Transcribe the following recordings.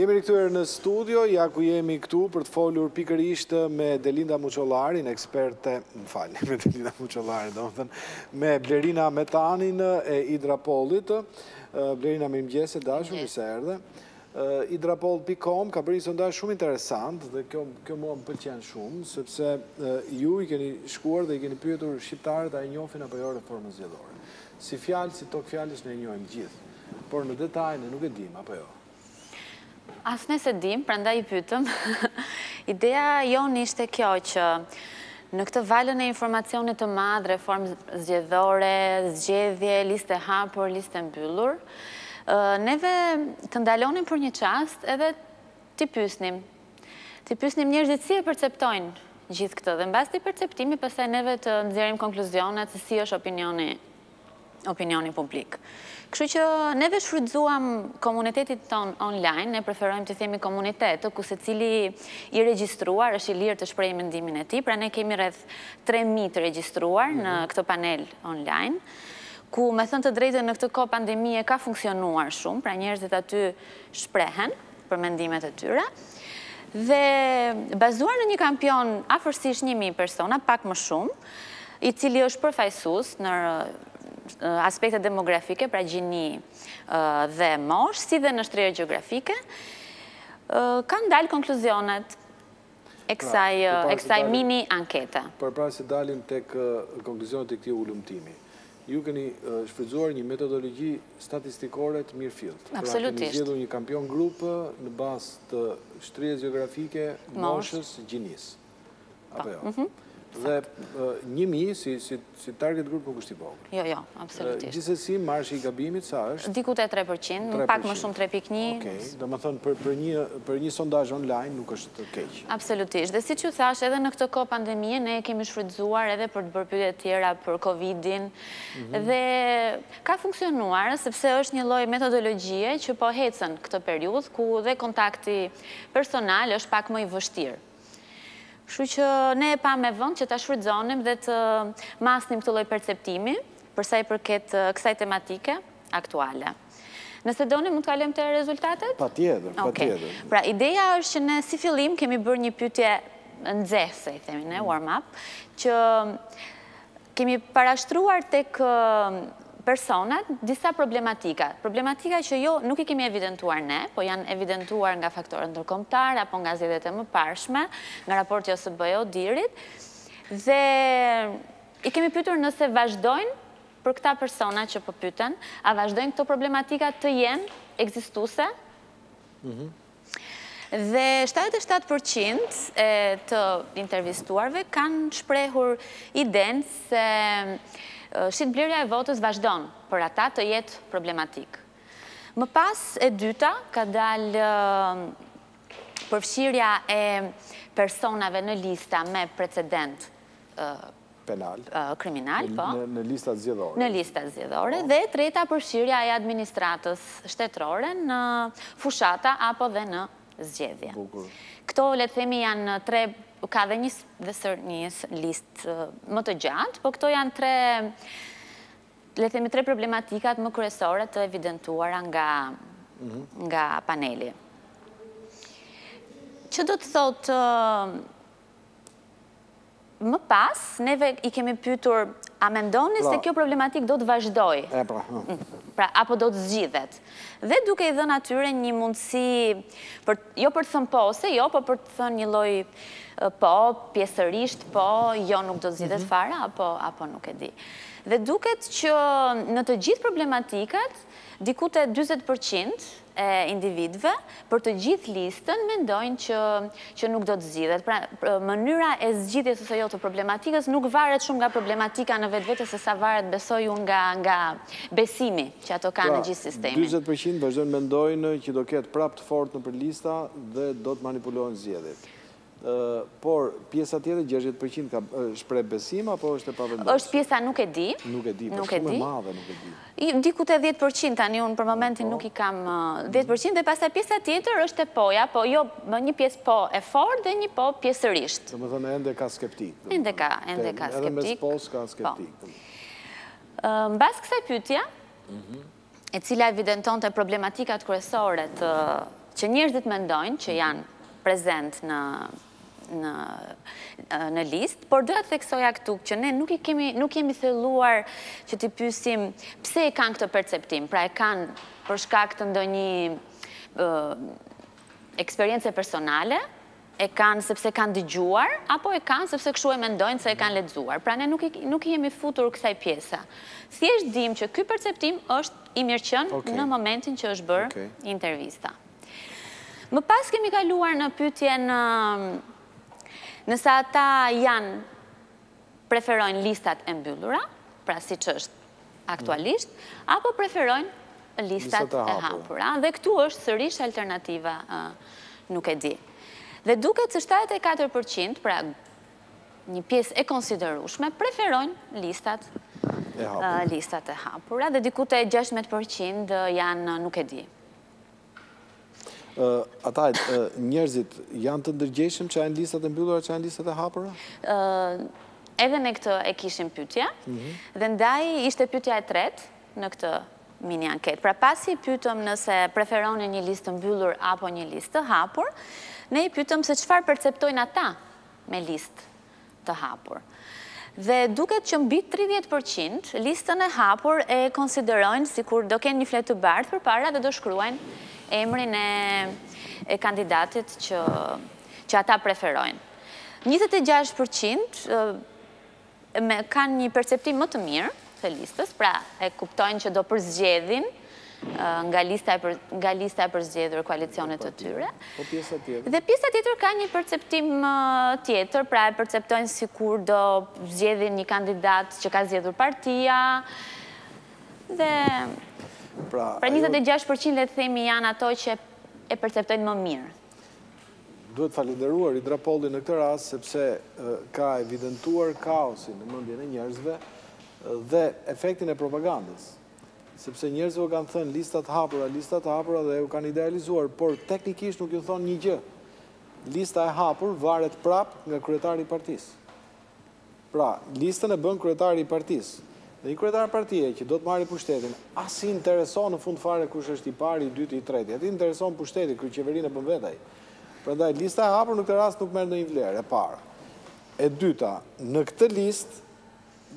Jemi rikthyer në studio, ja ku jemi këtu për të folur pikërisht me Delinda Muçollarin, eksperte, më fal, me Delinda Muçollarin, domethënë, me Blerina Metanin e Idrapollit. Blerina, mirëmëngjes, e dashur, mirë se erdhe. Idrapoll pikë com ka bërë një sondazh shumë interesant dhe kjo mua më pëlqen shumë sepse ju i keni shkuar dhe i keni pyetur shqiptarët a e njohin apo jo reformën zgjedhore. Si fjalë, si togfjalësh ne e e njohim gjithë, por në detaj ne nuk e dimë, apo jo? As ne se dimë, prandaj i pyetëm. Ideja jonë ishte kjo që në këtë valën e informacionit të madh, reformë zgjedhore, zgjedhje, listë e hapur, listë e mbyllur, Neve të ndalonim për një çast edhe t'i pyesnim. T'i pyesnim njerëzit si e perceptojnë gjithë këtë dhe mbas këtij perceptimi pastaj neve të nxjerrim konkluzionet se si është opinioni opinioni publik. Kështu që neve shfrytëzuam komunitetin tonë online, ne preferojmë t'i themi komunitet, ku secili i regjistruar është i lirë të shprehë mendimin e tij, pra ne kemi rreth 3000 të regjistruar në këtë panel online. ku me thënë të drejtën në këtë kohë pandemie ka funksionuar shumë, pra njerëzit aty shprehen për mendimet e tyre, dhe bazuar në një kampion afërsisht një mijë persona, pak më shumë, i cili është përfaqësues në aspektet demografike, pra gjini dhe moshë, si dhe në shtrirje gjeografike, kanë dalë konkluzionet e kësaj mini ankete. Përpara se dalim te konkluzionet e këtij hulumtimi, ju keni shfrytëzuar një metodologji statistikore të mirëfilltë. Pra keni zgjedhur një kampion grup në bazë të shtrirjes gjeografike, moshës, gjinisë. Apo jo? Dhe një mijë si target group nuk është i vogël. Jo, jo, absolutisht. Gjithsesi, marzhi i gabimit, sa është? Diku te 3%, pak më shumë 3.1. Okej, domethënë, për një sondazh online nuk është keq. Absolutisht. Dhe siç thashë, edhe në këtë kohë pandemie, ne e kemi shfrytëzuar edhe për të bërë pyetje të tjera për Covid-in. Dhe ka funksionuar, sepse është një lloj metodologjie që po ecën këtë periudhë, ku dhe kontakti personal është pak më i vështirë. Kështu që ne e pamë me vend që ta shfrytëzonim dhe të masnim këtë lloj perceptimi për sa i përket kësaj tematike aktuale. Nëse doni, mund të kalojmë te rezultatet? Patjetër, patjetër. Pra, ideja është që ne si fillim kemi bërë një pyetje nxehëse, i themi ne, warm-up, që Kemi parashtruar tek personat disa problematika. Problematika që jo nuk i kemi evidentuar ne, po janë evidentuar nga faktorët ndërkombëtarë apo nga zgjedhjet e mëparshme, nga raporti OSBE ODIHR-it dhe i kemi pyetur nëse vazhdojnë për këta persona që po pyeten, a vazhdojnë këto problematika të jenë ekzistuese? Mhm. Dhe shtatëdhjetë e shtatë për qind e të intervistuarve kanë shprehur idenë se shitblerja e votës vazhdon për ata të jetë problematik. Më pas e dyta ka dalë përfshirja e personave në lista me precedent penal, në listat zgjedhore. Në listat zgjedhore, dhe e treta përfshirja e administratës shtetrore në fushata apo dhe në zgjedhje. Këto, le të themi, janë tre, ka dhe një dhe sërë një listë më të gjatë, po këto janë tre, le të themi, tre problematikat më kryesore të evidentuara nga nga paneli. Që do të thotë, Më pas, neve i kemi pyetur, a mendoni se kjo problematikë do të vazhdojë? E pra. Pra, apo do të zgjidhet? Dhe duke i dhënë atyre një mundësi, jo për të thënë po ose jo, por për të thënë një lloj po, pjesërisht po, jo nuk do të zgjidhet fare, apo nuk e di. Dhe duket që në të gjithë problematikat, diku te dyzet përqind, e individëve, për të gjithë listën mendojnë që që nuk do të zgjidhet. Pra, mënyra e zgjidhjes ose jo të problematikës nuk varet shumë nga problematika në vetvete se sa varet besoj unë nga nga besimi që ato kanë pra, në gjithë sistemin. 40% vazhdojnë të mendojnë që do ketë prapë të fortë nëpër lista dhe do të manipulohen zgjedhjet. Por, pjesa tjetër, gjashtëdhjetë për qind, shpreh besim apo është e pavendosur? Është pjesa nuk e di. Nuk e di, po shumë e madhe nuk e di. Diku te dhjetë për qind, tani unë për momentin nuk i kam dhjetë për qind, dhe pastaj pjesa tjetër është e poja, po jo, një pjesë po e fortë dhe një po pjesërisht. Domethënë ende ka skeptikë. Ende ka, ende ka skeptikë. Edhe mes pos ka skeptikë. Mbas kësaj pyetje, e cila evidentonte problematikat kryesore të që njerëzit mendojnë që janë prezent në në në listë, por doja të theksoja këtu që ne nuk i kemi nuk jemi thelluar që t'i pyesim pse e kanë këtë perceptim, pra e kanë për shkak të ndonjë eksperience personale, e kanë sepse kanë dëgjuar apo e kanë sepse kështu e mendojnë se e kanë lexuar. Pra ne nuk i nuk i jemi futur kësaj pjese. Thjesht dimë që ky perceptim është i mirëqenë në momentin që është bërë intervista. Më pas kemi kaluar në pyetjen nëse ata janë Preferojnë listat e mbyllura, pra siç është aktualisht, apo preferojnë listat e hapura. Dhe këtu është sërish alternativa nuk e di. Dhe duket se shtatëdhjetë e katër për qind, pra një pjesë e konsiderueshme, preferojnë listat e hapura. Dhe diku te gjashtëmbëdhjetë për qind janë nuk e di. Ata njerëzit janë të ndërgjegjshëm ça janë listat e mbyllura, ça janë listat e hapura? Edhe ne këtë e kishim pyetje mhm. dhe ndaj ishte pyetja e tretë në këtë mini anketë. Pra pasi pyetëm nëse preferonin një listë të mbyllur apo një listë të hapur, ne i pyetëm se çfarë perceptojnë ata me listë të hapur. Dhe duket që mbi tridhjetë për qind listën e hapur e konsiderojnë sikur do kenë një fletë të bardhë përpara dhe do shkruajnë emrin e kandidatit që ata preferojnë. Njëzet e gjashtë për qind kanë një perceptim më të mirë, të listës, pra e kuptojnë që do përzgjedhin nga lista e përzgjedhur e koalicioneve të tyre. Po pjesa tjetër. Dhe pjesa tjetër ka një perceptim tjetër, pra e perceptojnë sikur do zgjedhin një kandidat që ka zgjedhur partia. Dhe pra, pra 26% le të themi janë ato që e perceptojnë më mirë. Duhet falënderuar IDRA Poll-i në këtë rast sepse ka evidentuar kaosin në mendjen e njerëzve dhe efektin e propagandës. Sepse njerëzve u kanë thënë lista të hapura, lista të hapura dhe u kanë idealizuar, por teknikisht nuk ju thonë një gjë. Lista e hapur varet prapë nga kryetari i partisë. Pra, listën e bën kryetari i partisë. Dhe një kryetar partie që do të marri pushtetin, as s'i intereson në fund fare kush është i pari, i dyti, i treti. Atij i intereson pushteti, që qeverinë e bën vetë ai. Prandaj, lista e hapur në këtë rast nuk merr ndonjë vlerë, e para. E dyta, në këtë listë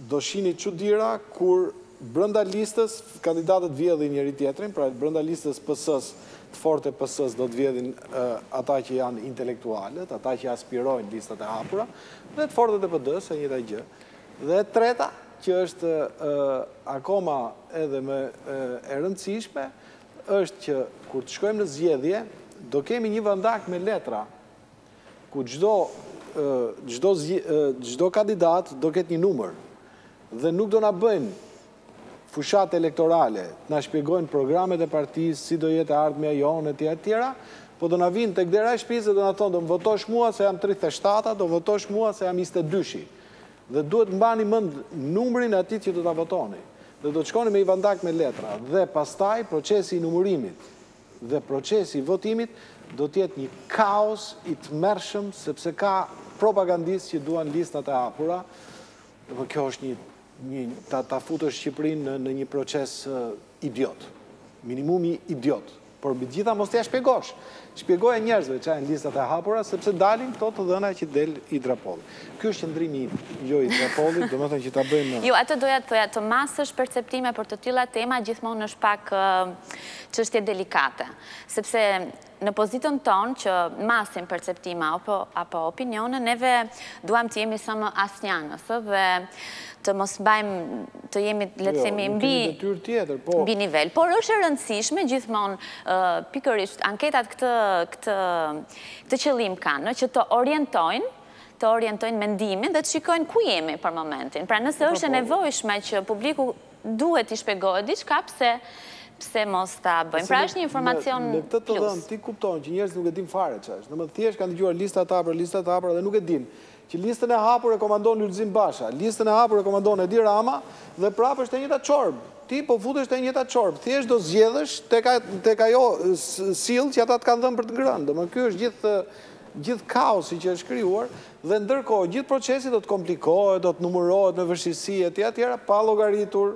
do shihni çudira kur brenda listës kandidatët vjedhin njëri-tjetrin, pra brenda listës PS-së, të fortët e PS-së do të vjedhin ata që janë intelektualët, ata që aspirojnë listat e hapura. Dhe të fortët e PD-së e njëjta gjë. Dhe e treta, që është akoma edhe më e rëndësishme, është që kur të shkojmë në zgjedhje, do kemi një vandak me letra, ku çdo çdo kandidat do ketë një numër dhe nuk do na bëjnë fushatë elektorale, të na shpjegojnë programet e partisë, si do jetë e ardhmja jonë etj etj, po do na vinë tek dera e shtëpisë dhe do na thonë do më votosh mua se jam tridhjetë e shtatë-a, do më votosh mua se jam njëzet e dy-shi. Dhe duhet të mbani mend numrin e atij që do ta votoni. Dhe do të shkoni me një vandak me letra. Dhe pastaj procesi i numërimit dhe procesi i votimit do të jetë një kaos i tmerrshëm sepse ka propagandistë që duan listat e hapura, dhe kjo është një Ta futësh Shqipërinë në në një proces idiot. Minimumi idiot. Por mbi të gjitha mos t'ia shpjegosh. Shpjegoja njerëzve çfarë janë listat e hapura, sepse dalin këto të dhëna që del IDRA Polli. Ky është qëndrimi im, jo i IDRA Pollit, domethënë që ta bëjmë. Jo, atë doja të thoja, të masësh perceptime për të tilla tema gjithmonë është pak çështje delikate, sepse Në pozitën tonë që masim perceptime apo, apo opinione, neve duam të jemi sa më asnjanës dhe të mos mbajmë, të jemi, jo, le të themi, mbi, tjetër, po... mbi nivel. Por është e rëndësishme gjithmonë uh, pikërisht anketat këtë, këtë, këtë qëllim kanë, që të orientojnë të orientojnë mendimin dhe të shikojnë ku jemi për momentin. Pra nëse po, është e po, po. nevojshme që publiku duhet t'i shpjegohet diçka pse pse mos ta bëjmë. Pra është një informacion plus. Në këtë të dhënë ti kupton që njerëzit nuk e dinë fare çfarë është. Domethënë thjesht kanë dëgjuar lista të hapura, lista të hapura dhe nuk e dinë që listën e hapur e komandon Lulzim Basha, listën e hapur e komandon Edi Rama dhe prapë është e njëjta çorbë. Ti po futesh te e njëjta çorbë, thjesht do zgjedhësh tek tek ajo sillë që ata të kanë dhënë për të ngrënë. Domethënë ky është gjithë gjithë kaosi që është krijuar Dhe ndërkohë, gjithë procesi do të komplikohet, do të numërohet me vështirësi, etj, etj, pa llogaritur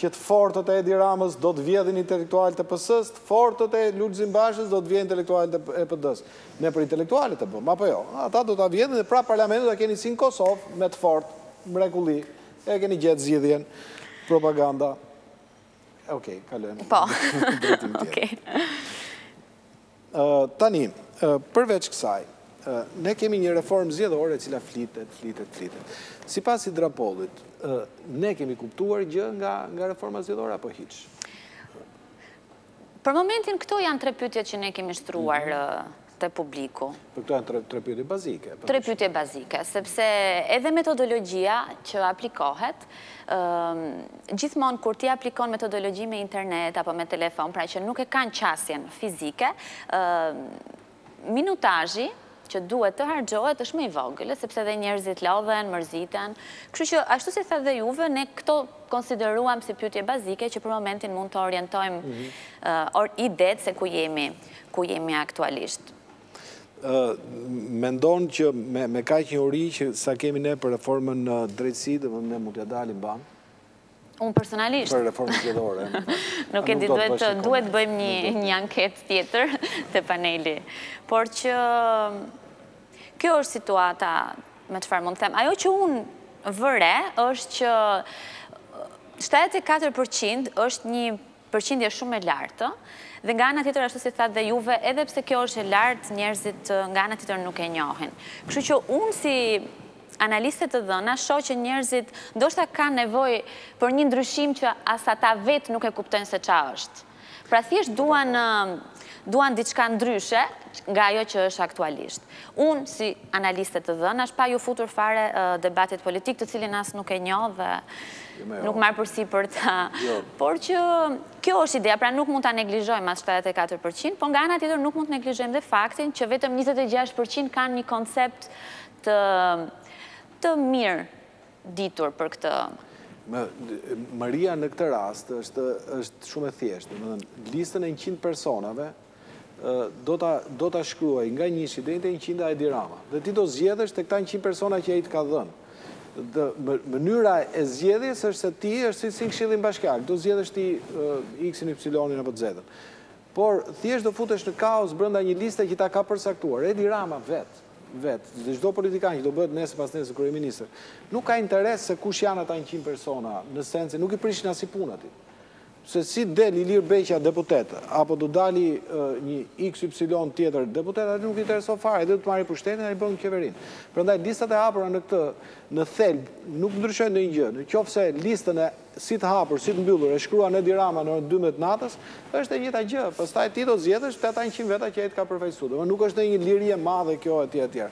që të fortët e Edi Ramës do të vjedhin intelektualët e PS-së, të fortët e Lulzim Bashës do të vjedhin intelektualët e PD-së. Ne për intelektualët e bëmë, apo jo? Ata do ta vjedhin dhe prapë Parlamentin do ta keni si në Kosovë, me të fortë. Mrekulli. E keni gjetë zgjidhjen. Propaganda. Okej, kalojmë. Po. Okej. Tani, përveç kësaj, ne kemi një reformë zgjedhore e cila flitet, flitet, flitet. Sipas IDRA Pollit, ne kemi kuptuar gjë nga reforma zgjedhore apo hiç? Për momentin, këto janë tre pyetje që ne kemi shtruar mhm. te publiku. Pra këto janë tre pytje bazike? Tre pytje bazike, sepse edhe metodologia që aplikohet, gjithmonë kur ti aplikon metodologji me internet apo me telefon, pra që nuk e kanë qasjen fizike, minutazhi që duhet të harxhohet është më i vogël, sepse dhe njerëzit lodhen, mërziten. Kështu që ashtu si thatë dhe juve, ne këto konsideruam si pyetje bazike që për momentin mund të orientojmë mhm. or, idetë se ku jemi, ku jemi aktualisht. Mendon që me kaq njohuri që sa kemi ne për reformën në drejtësi, dhe më ne mund të dalim banë? Unë personalisht. Për reformën zgjedhore. Nuk e di duhet të bëjmë një anketë tjetër te paneli. Por që kjo është situata me çfarë mund të them. Ajo që unë vë re është që 74% është një përqindje shumë e lartë, dhe nga ana tjetër ashtu siç thatë dhe juve, edhe pse kjo është e lartë, njerëzit nga ana tjetër nuk e njohin. Kështu që unë si analiste të dhëna shoh që njerëzit ndoshta kanë nevojë për një ndryshim që as ata vetë nuk e kuptojnë se ç'a është. Pra thjesht duan duan diçka ndryshe nga ajo që është aktualisht. Unë si Analiste të dhënash, pa iu futur fare debatit politik, të cilin as nuk e njoh dhe nuk marr përsipër ta. Jo. Por që kjo është ideja, pra nuk mund ta neglizhojmë as 74%, po nga ana tjetër nuk mund të neglizhojmë dhe faktin që vetëm 26% kanë një koncept të mirëditur për këtë. Mënyra në këtë rast është shumë e thjeshtë, domethënë listën e 100 personave Do ta do ta shkruaj nga njëshi deri te njëqinda Edi Rama. Dhe ti do zgjedhësh te këta njëqind persona që ai të ka dhënë. Dhe mënyra e zgjedhjes është se ti është si në këshillin bashkiak, do zgjedhësh ti X-in, Y-in apo Z-ën. Por thjesht do futesh në kaos brenda një liste që ta ka përcaktuar Edi Rama vet, vet, dhe çdo politikan që do bëhet nesër pasnesër kryeministër, nuk ka interes se kush janë ata njëqind persona, në sensin, nuk i prishin asnjë punë aty. Se si del Ilir Beqa deputet, apo do dali një XY tjetër deputet, atë nuk i intereson fare, ai do të marri pushtetin dhe ai bën qeverinë. Prandaj listat e hapura në këtë, në thelb, nuk ndryshojnë ndonjë gjë. Në qoftë se listën si të hapur, si të mbyllur, e shkruan Edi Rama në orën dymbëdhjetë të natës, është e njëjta gjë. Pastaj ti do të zgjedhësh te ata njëqind veta që ai të ka përfaqësuar. Domethënë nuk është ndonjë liri e madhe kjo etj etj.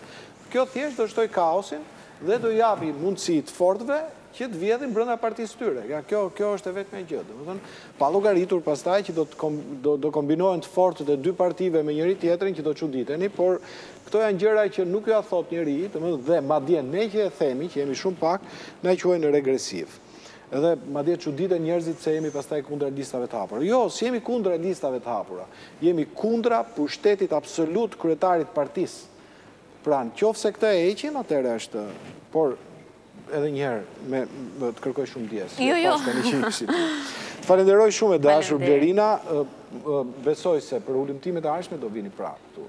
Kjo thjesht do shtojë kaosin dhe do i japi mundësi të fortëve Që të vjedhin brenda partisë tyre. Ja, kjo, kjo është e vetmja gjë. Domethënë, pa llogaritur pastaj që do të do, do kombinohen të fortët e dy partive me njëri tjetrin që do çuditeni, por këto janë gjëra që nuk jua thotë njeri, domethënë dhe madje ne që e themi, që jemi shumë pak, na quajnë regresivë. Edhe madje çuditen njerëzit se jemi pastaj kundra listave të hapura. Jo, s'jemi kundra listave të hapura. Jemi kundra pushtetit absolut të kryetarit të partisë. Pra, në qoftë se këtë e heqim, atëherë është, por Edhe njëherë, më të kërkoj shumë ndjesë. Jo, jo. Të falenderoj shumë e dashur, Blerina, besoj se për hulumtimet e ardhshme do vini prapë këtu.